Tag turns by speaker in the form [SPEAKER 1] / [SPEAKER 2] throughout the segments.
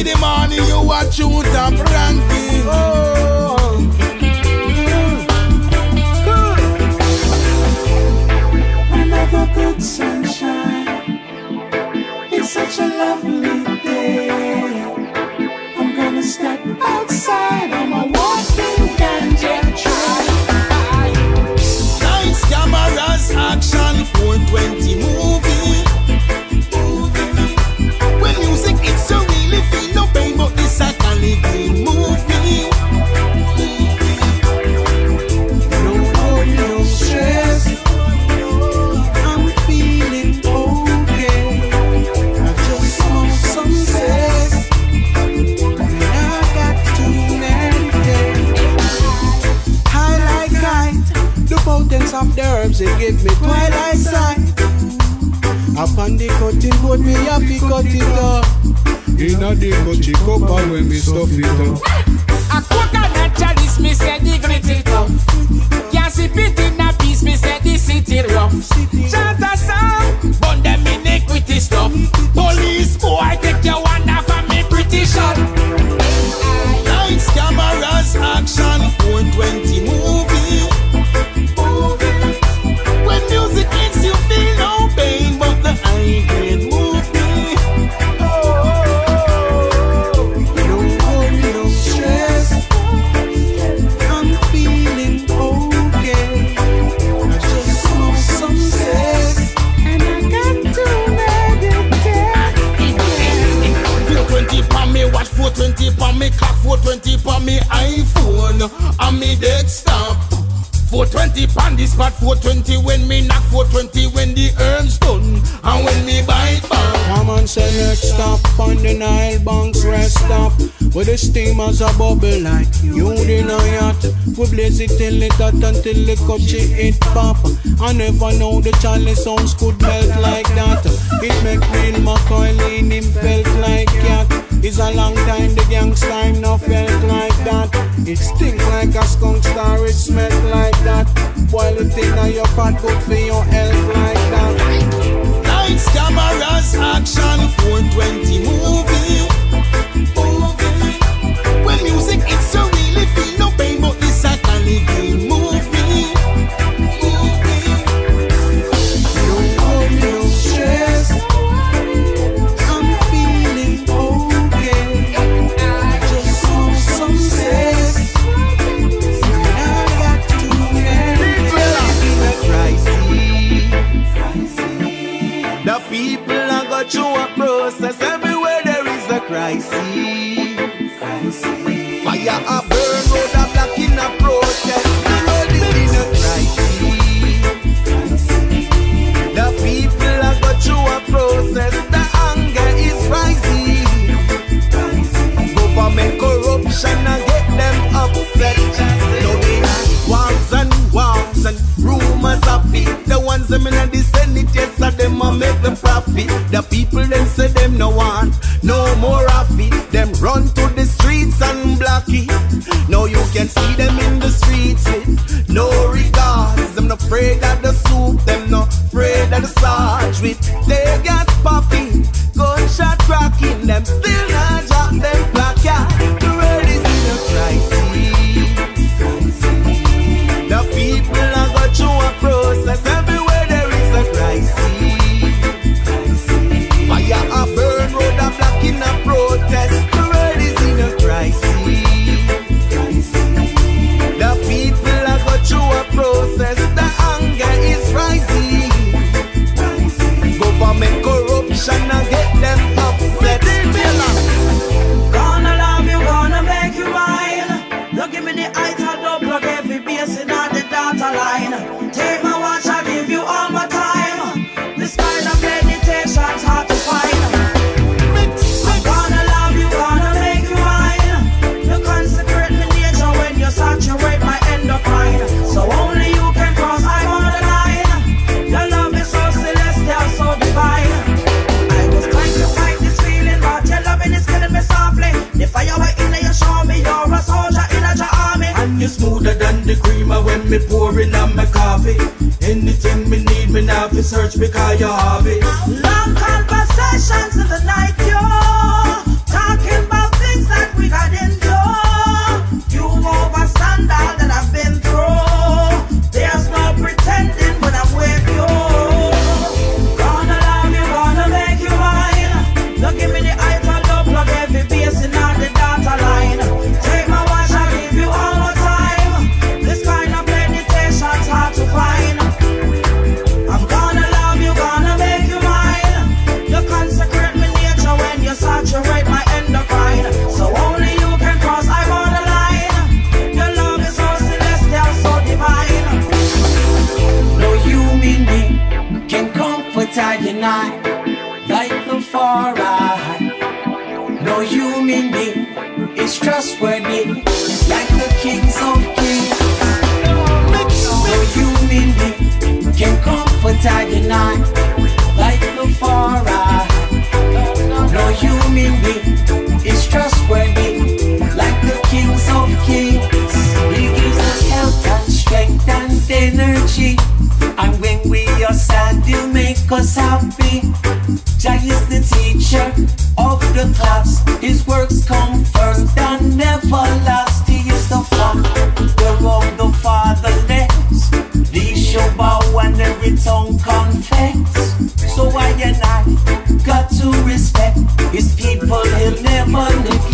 [SPEAKER 1] in the morning, you watch you top ranking. Oh.
[SPEAKER 2] Another good sunshine. It's such a lovely cut it up.
[SPEAKER 3] Inna the coachy copper when me stuff it up.
[SPEAKER 4] A coconut chalice, me say the gritty tough. Can't see it in a piece, me say the city rough. Chant a song, burn them iniquity stuff. Police boy, take your one off of me pretty shot.
[SPEAKER 1] Lights, cameras, action,
[SPEAKER 2] select stop on the Nile banks, rest stop. With the steamers a bubble like you a yacht. We blaze it till it hot until the coachy it pop. I never know the Charlie sounds could melt like that. It make me in my in him felt like cat. It's a long time the gangsta no felt like that. It stink like a skunk star, it smell like that. Boil it in your pot, good for your health like that. People are go through a process. Everywhere there is a crisis. Fire a burn, road a block in a protest. The road is a crisis. The people a process. The anger is rising. Government corruption get them upset. They wars and and rumors of it. The ones them in so them profit. The people them say them no want no more of it. Them run to the streets and block it. Now you can see them in the streets with no regards. Them not afraid of the soup, them not afraid of the sarge with search because you have it.
[SPEAKER 5] cause happy. Jah is the teacher of the class. His works come first and never last. He is the father of the fatherless. They shall bow and every tongue confess. So I and I got to respect his people. He'll never neglect.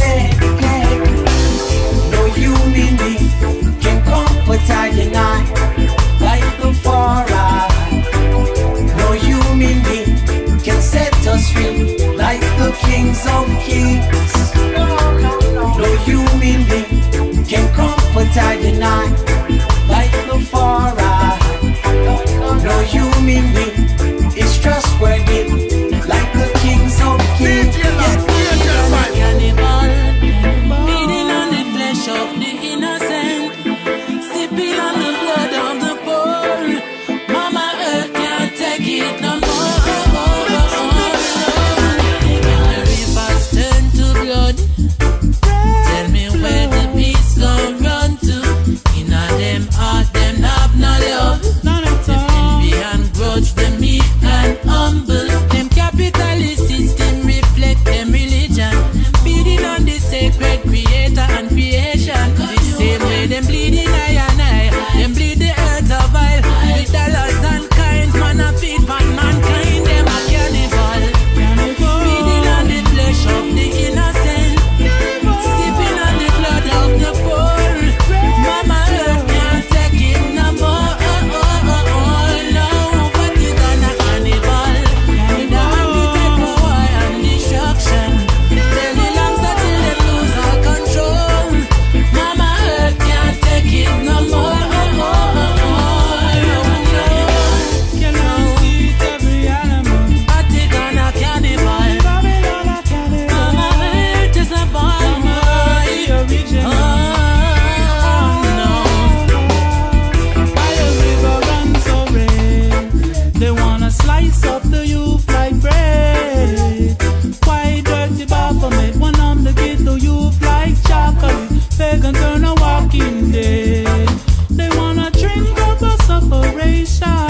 [SPEAKER 6] walking dead. They wanna drink up our separation.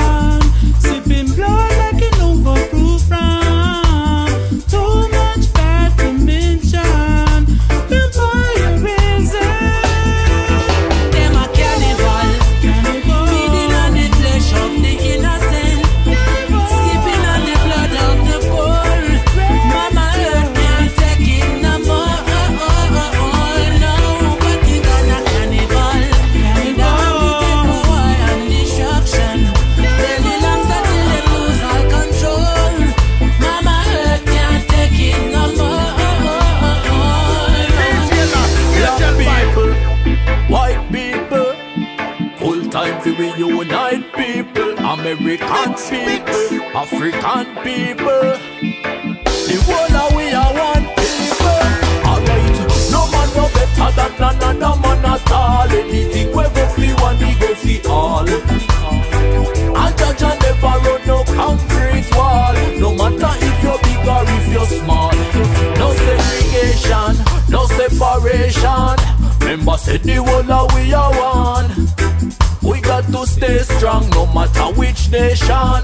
[SPEAKER 7] nation.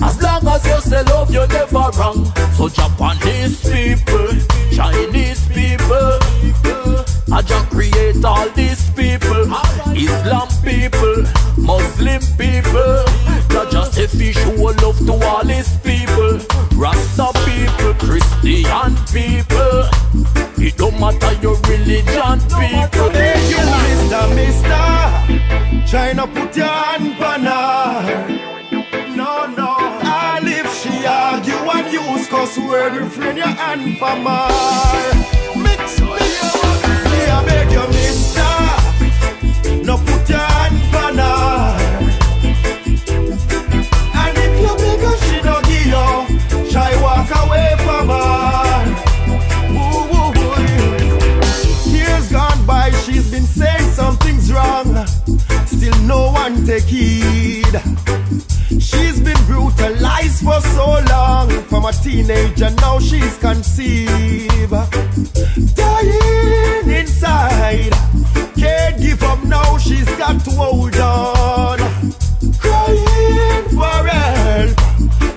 [SPEAKER 7] As long as you say love, you're never wrong. So Japanese people, Chinese people, I just create all these people. Islam people, Muslim people. Not just if you show love to all these people. Rasta people, Christian people. It don't matter your religion, people.
[SPEAKER 2] Hey, you, Mr. Mister, China put your hand banner. cuss word refrain your hand for my Mix me, me I beg you
[SPEAKER 8] miss. teenager, now she's conceived. Dying inside, can't give up now, she's got to hold on. Crying for help,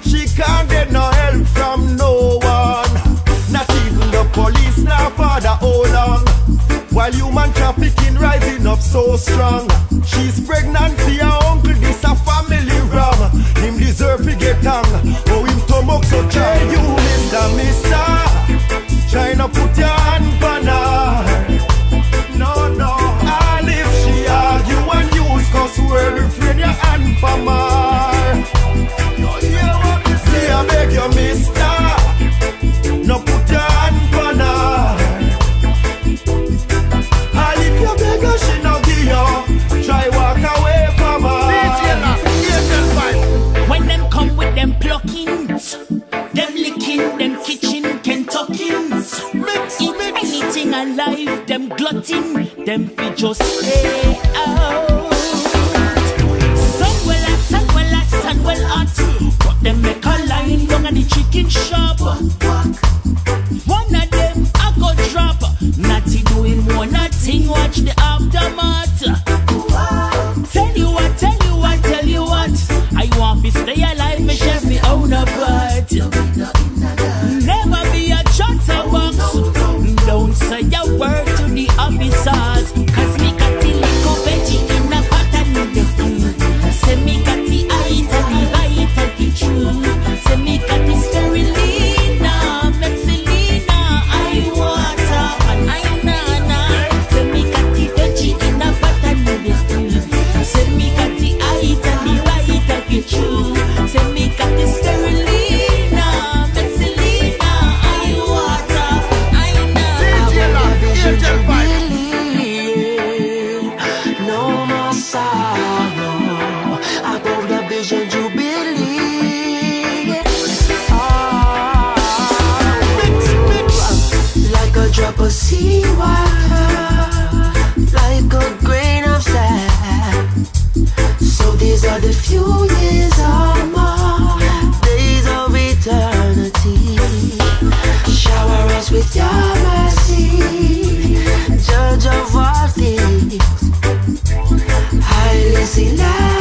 [SPEAKER 8] she can't get no help from no one. Not even the police, now father, hold on. While human trafficking rising up so strong, she's pregnant see her uncle, this a family rum. Him deserve to get on so try you, Mr. Mister. China put
[SPEAKER 9] see water like a grain of sand. So these are the few years
[SPEAKER 10] or more days of eternity. Shower us with your mercy, judge of all things, highly selected.